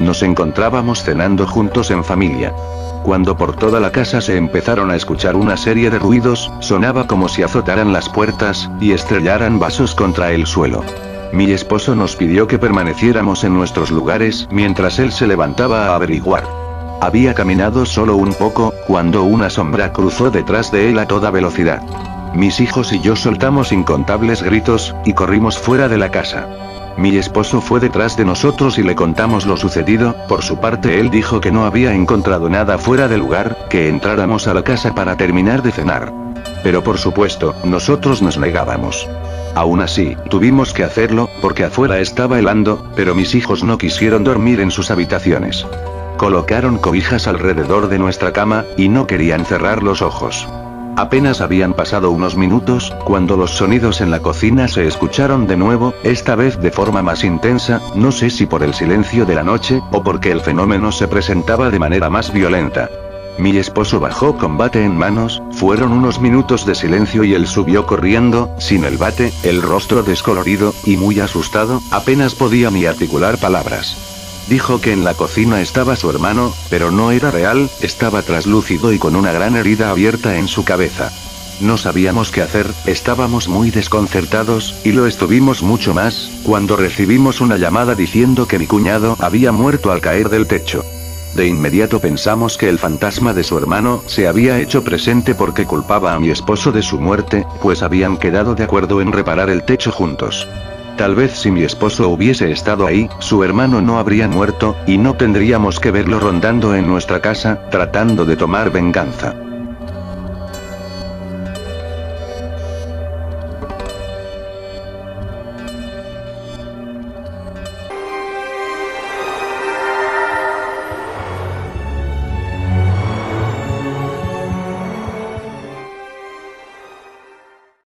nos encontrábamos cenando juntos en familia. Cuando por toda la casa se empezaron a escuchar una serie de ruidos, sonaba como si azotaran las puertas, y estrellaran vasos contra el suelo. Mi esposo nos pidió que permaneciéramos en nuestros lugares mientras él se levantaba a averiguar. Había caminado solo un poco, cuando una sombra cruzó detrás de él a toda velocidad. Mis hijos y yo soltamos incontables gritos, y corrimos fuera de la casa. Mi esposo fue detrás de nosotros y le contamos lo sucedido, por su parte él dijo que no había encontrado nada fuera de lugar, que entráramos a la casa para terminar de cenar. Pero por supuesto, nosotros nos negábamos. Aún así, tuvimos que hacerlo, porque afuera estaba helando, pero mis hijos no quisieron dormir en sus habitaciones. Colocaron cobijas alrededor de nuestra cama, y no querían cerrar los ojos. Apenas habían pasado unos minutos, cuando los sonidos en la cocina se escucharon de nuevo, esta vez de forma más intensa, no sé si por el silencio de la noche, o porque el fenómeno se presentaba de manera más violenta. Mi esposo bajó con bate en manos, fueron unos minutos de silencio y él subió corriendo, sin el bate, el rostro descolorido, y muy asustado, apenas podía ni articular palabras. Dijo que en la cocina estaba su hermano, pero no era real, estaba traslúcido y con una gran herida abierta en su cabeza. No sabíamos qué hacer, estábamos muy desconcertados, y lo estuvimos mucho más, cuando recibimos una llamada diciendo que mi cuñado había muerto al caer del techo. De inmediato pensamos que el fantasma de su hermano se había hecho presente porque culpaba a mi esposo de su muerte, pues habían quedado de acuerdo en reparar el techo juntos. Tal vez si mi esposo hubiese estado ahí, su hermano no habría muerto, y no tendríamos que verlo rondando en nuestra casa, tratando de tomar venganza.